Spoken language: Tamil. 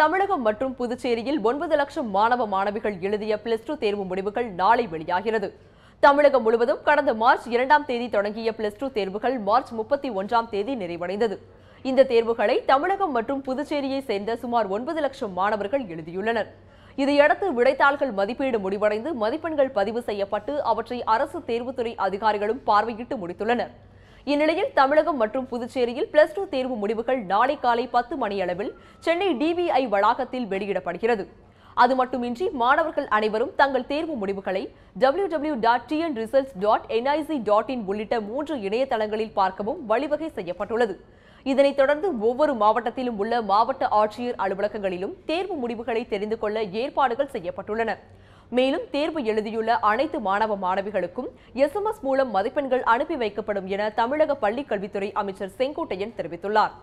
தமிழகம் மற்றும் புதுச்சேரியில் ஒன்பது லட்சம் மாணவ மாணவிகள் எழுதிய பிளஸ் டூ தேர்வு முடிவுகள் நாளை வெளியாகிறது. தமிழகம் முழுவதும் கடந்த மார்ச் இரண்டாம் தேதி தொடங்கிய பிளஸ் டூ தேர்வுகள் மார்ச் முப்பத்தி ஒன்றாம் தேதி நிறைவடைந்தது. இந்த தேர்வுகளை தமிழகம் மற்றும் புதுச்சேரியை சேர்ந்த சுமார் ஒன்பது லட்சம் மாணவர்கள் எழுதியுள்ளனர். இதையடுத்து விடைத்தாள்கள் மதிப்பீடு முடிவடைந்து மதிப்பெண்கள் பதிவு செய்யப்பட்டு அவற்றை அரசு தேர்வுத்துறை அதிகாரிகளும் பார்வையிட்டு முடித்துள்ளனர். இந்நிலையில் தமிழகம் மற்றும் புதுச்சேரியில் பிளஸ் டூ தேர்வு முடிவுகள் நாளை காலை பத்து மணியளவில் சென்னை டிபிஐ வளாகத்தில் வெளியிடப்படுகிறது. அது மட்டுமின்றி மாணவர்கள் அனைவரும் தங்கள் தேர்வு முடிவுகளை W W dot TN results dot NIC dot in உள்ளிட்ட மூன்று இணையதளங்களில் பார்க்கவும் வழிவகை செய்யப்பட்டுள்ளது. இதனைத் தொடர்ந்து ஒவ்வொரு மாவட்டத்திலும் உள்ள மாவட்ட ஆட்சியர் அலுவலகங்களிலும் தேர்வு முடிவுகளை தெரிந்து கொள்ள ஏற்பாடுகள் செய்யப்பட்டுள்ளன. மேலும் தேர்வு எழுதியுள்ள அனைத்து மாணவ மாணவிகளுக்கும் எஸ்எம்எஸ் மூலம் மதிப்பெண்கள் அனுப்பி வைக்கப்படும் என தமிழக பள்ளிக் கல்வித்துறை அமைச்சர் செங்கோட்டையன் தெரிவித்துள்ளார்.